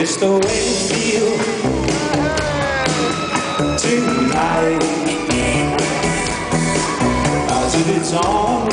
It's the way you feel tonight. I did it all.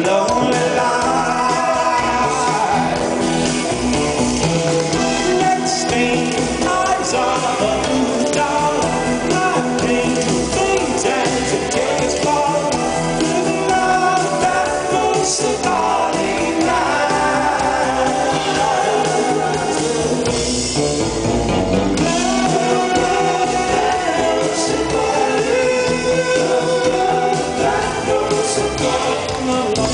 alone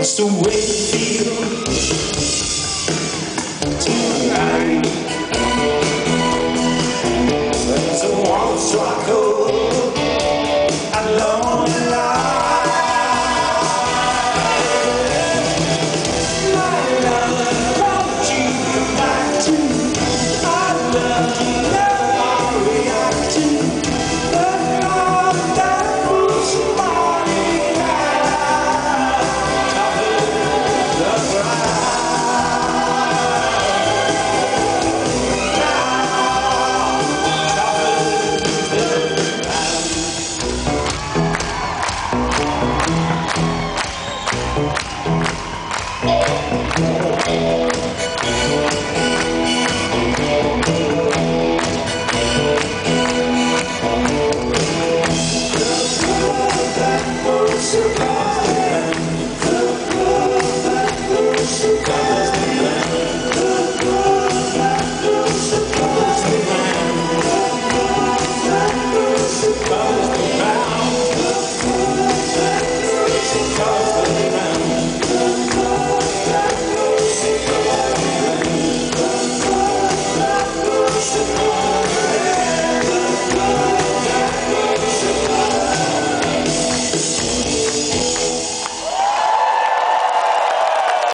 That's the way it feels tonight. That's a warm struggle. Thank you. Thank you.